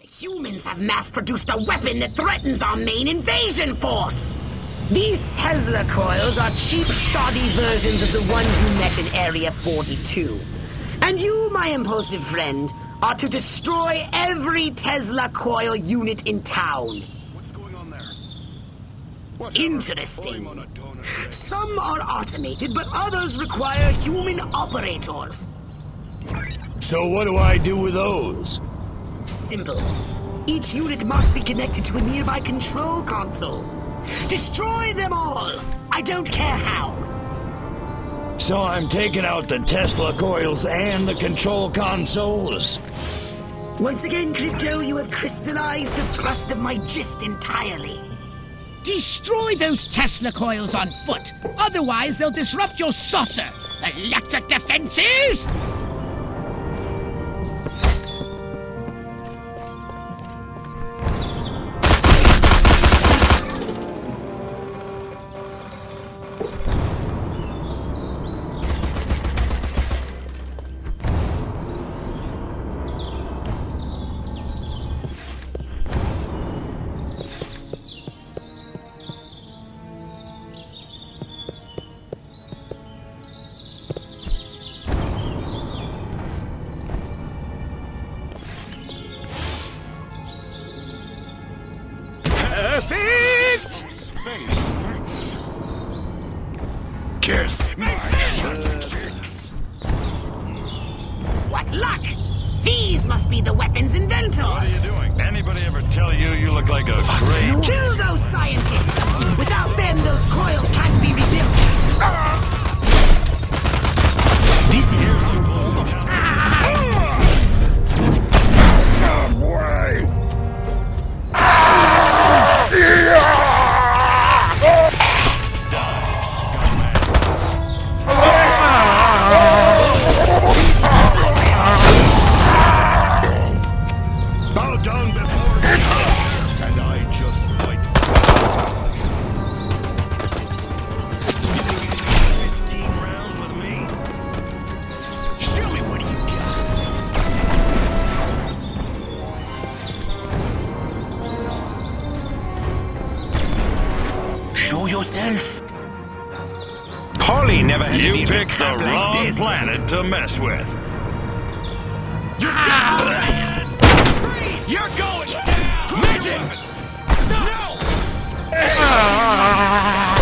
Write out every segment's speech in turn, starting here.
Humans have mass-produced a weapon that threatens our main invasion force! These Tesla coils are cheap, shoddy versions of the ones you met in Area 42. And you, my impulsive friend, are to destroy every Tesla coil unit in town. What's going on there? Interesting. Some are automated, but others require human operators. So what do I do with those? Simple. Each unit must be connected to a nearby control console. Destroy them all! I don't care how. So I'm taking out the Tesla coils and the control consoles. Once again, Crypto, you have crystallized the thrust of my gist entirely. Destroy those Tesla coils on foot. Otherwise, they'll disrupt your saucer. Electric defenses! Perfect! Kiss my cheeks. What luck! These must be the weapons What are inventors! you doing? Anybody ever tell you you look like a great... Kill those scientists! Without them, those coils can't be rebuilt! Show yourself. Polly never had You picked the crap like wrong this. planet to mess with. You're down! Ah! You're going down! Midget! Stop! This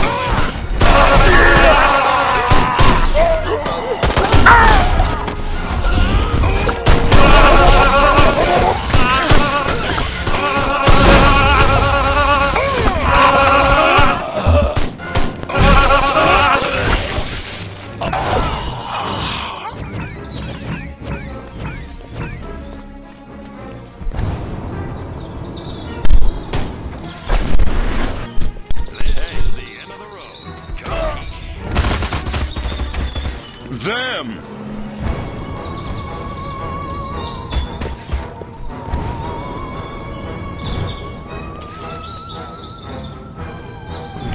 Them!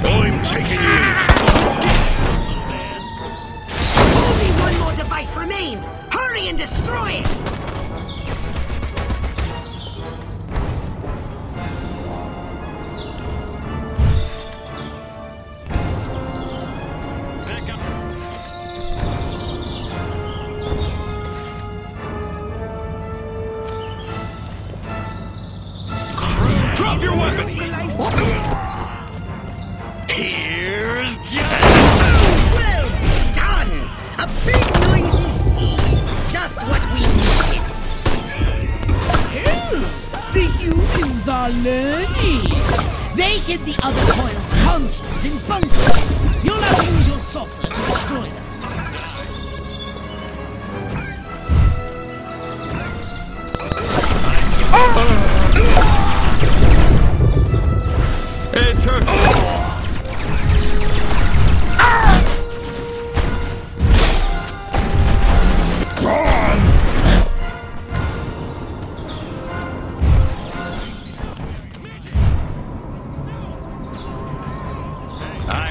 I'm taking you. Only one more device remains! Hurry and destroy it! Here's just... Well done! A big noisy sea! Just what we needed! Hmm. The humans are learning. They hid the other coils' consoles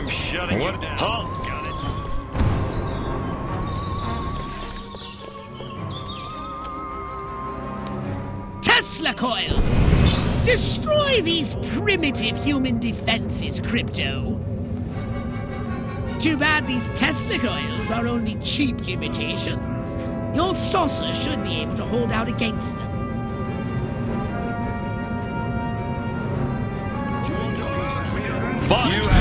I'm shutting what? you down. Huh? Got it. Tesla coils! Destroy these primitive human defenses, Crypto! Too bad these Tesla coils are only cheap imitations. Your saucer should be able to hold out against them. Boss! Good